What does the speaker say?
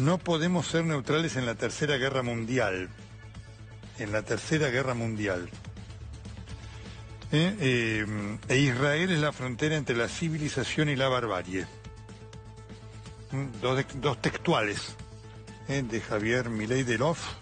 No podemos ser neutrales en la Tercera Guerra Mundial. En la Tercera Guerra Mundial. Eh, eh, e Israel es la frontera entre la civilización y la barbarie. Mm, dos, textuales eh, de Javier Milei de Lof.